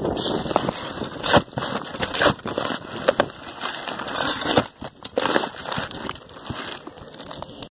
you